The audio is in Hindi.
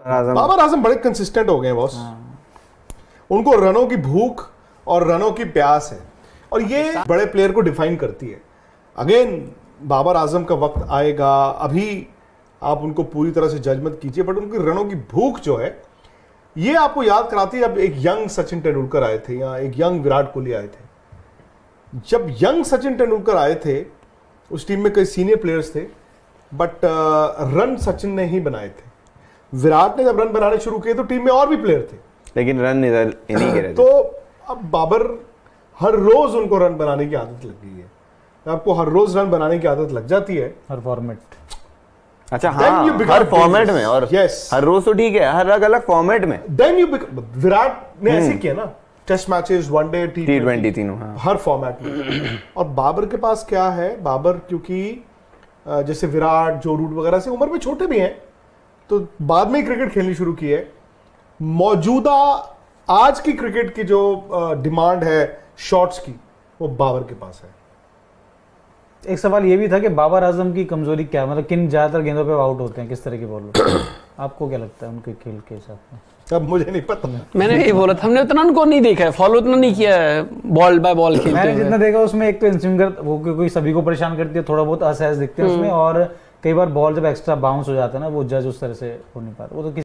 बाबर आज़म। बड़े कंसिस्टेंट हो गए बॉस उनको रनों की भूख और रनों की प्यास है। और ये बड़े प्लेयर को डिफाइन करती है। अगेन बाबर आज़म का वक्त आएगा। अभी आप उनको पूरी तरह से जज मत कीजिए बट उनकी रनों की भूख जो है ये आपको याद कराती है जब एक यंग सचिन तेंदुलकर आए थे या एक यंग विराट कोहली आए थे। जब यंग सचिन तेंदुलकर आए थे उस टीम में कई सीनियर प्लेयर्स थे बट रन सचिन ने ही बनाए थे। विराट ने जब रन बनाने शुरू किए तो टीम में और भी प्लेयर थे। लेकिन रन इधर इन्हीं के तो अब बाबर हर रोज उनको रन बनाने की आदत लग गई है। आपको हर रोज रन बनाने की आदत लग जाती है। हर फॉर्मेट अच्छा हाँ हर फॉर्मेट में और Yes. हर रोज तो ठीक है हर अलग अलग फॉर्मेट में। देन यू विराट ने ऐसे किया ना test matches one day T T twenty तीनों हाँ। हर फॉर्मेट में। और बाबर के पास क्या है? बाबर क्योंकि जैसे विराट जो रूट वगैरह से उम्र में छोटे भी हैं तो बाद में ही क्रिकेट खेलनी शुरू की है। मौजूदा आज की क्रिकेट की जो डिमांड है शॉट्स की वो बाबर के पास है। एक सवाल ये भी था कि बाबर आज़म की कमज़ोरी क्या है? मतलब किन ज़्यादातर गेंदों पे आउट होते हैं? किस तरह के बॉलर आपको क्या लगता है उनके खेल के हिसाब से? अब मुझे नहीं पता। मैंने यही बोला था हमने उतना उनको नहीं देखा है। फॉलो उतना नहीं किया है बॉल बाय बॉल खेलते मैंने जितना देखा उसमें एक तो इंस्विंगर वो कोई कोई सभी को परेशान करती है थोड़ा बहुत असहज दिखते हैं उसमें और कई बार बॉल जब एक्स्ट्रा बाउंस हो जाता है ना, वो जज उस तरह से हो नहीं पाता। वो तो